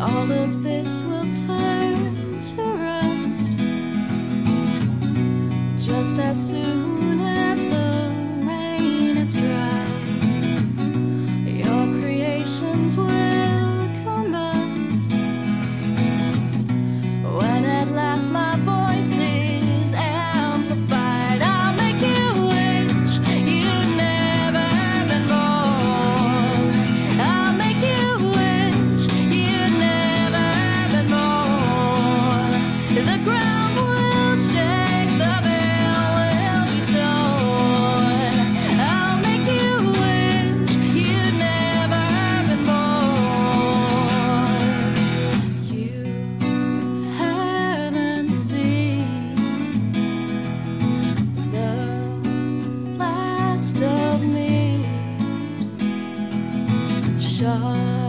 all of this will turn to rust just as soon. Shot.